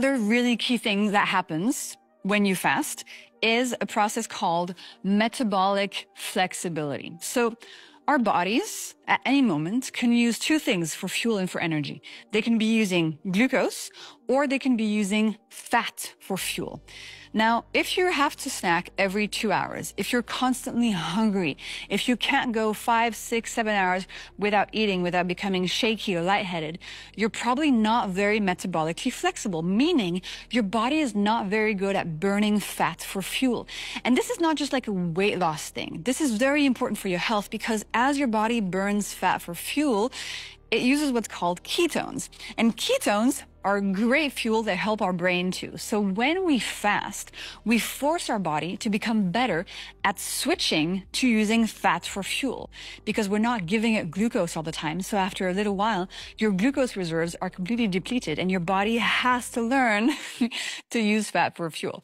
Another really key thing that happens when you fast is a process called metabolic flexibility. So our bodies at any moment can use two things for fuel and for energy. They can be using glucose or they can be using fat for fuel. Now, if you have to snack every two hours, if you're constantly hungry, if you can't go five, six, seven hours without eating, without becoming shaky or lightheaded, you're probably not very metabolically flexible, meaning your body is not very good at burning fat for fuel. And this is not just like a weight loss thing. This is very important for your health because as your body burns fat for fuel, it uses what's called ketones. And ketones are great fuel that help our brain too. So when we fast, we force our body to become better at switching to using fat for fuel because we're not giving it glucose all the time. So after a little while, your glucose reserves are completely depleted and your body has to learn to use fat for fuel.